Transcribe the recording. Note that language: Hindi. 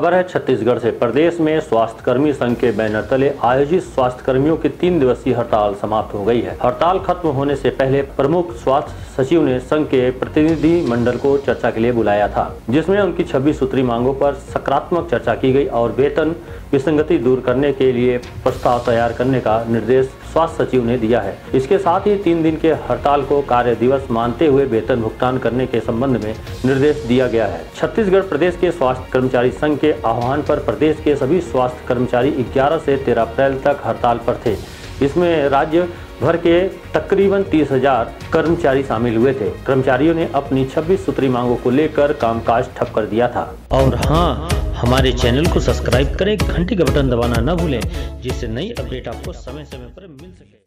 खबर है, छत्तीसगढ़ से प्रदेश में स्वास्थ्य कर्मी संघ के बैनर तले आयोजित स्वास्थ्य कर्मियों की तीन दिवसीय हड़ताल समाप्त हो गई है। हड़ताल खत्म होने से पहले प्रमुख स्वास्थ्य सचिव ने संघ के प्रतिनिधि मंडल को चर्चा के लिए बुलाया था, जिसमें उनकी छब्बीस सूत्री मांगों पर सकारात्मक चर्चा की गई और वेतन विसंगति दूर करने के लिए प्रस्ताव तैयार करने का निर्देश स्वास्थ्य सचिव ने दिया है। इसके साथ ही तीन दिन के हड़ताल को कार्य दिवस मानते हुए वेतन भुगतान करने के संबंध में निर्देश दिया गया है। छत्तीसगढ़ प्रदेश के स्वास्थ्य कर्मचारी संघ के आह्वान पर प्रदेश के सभी स्वास्थ्य कर्मचारी 11 से 13 अप्रैल तक हड़ताल पर थे। इसमें राज्य भर के तकरीबन तीस हज़ार कर्मचारी शामिल हुए थे। कर्मचारियों ने अपनी 26 सूत्री मांगों को लेकर कामकाज ठप कर दिया था। और हाँ हमारे चैनल को सब्सक्राइब करें, घंटी का बटन दबाना न भूलें, जिससे नई अपडेट आपको समय समय पर मिल सके।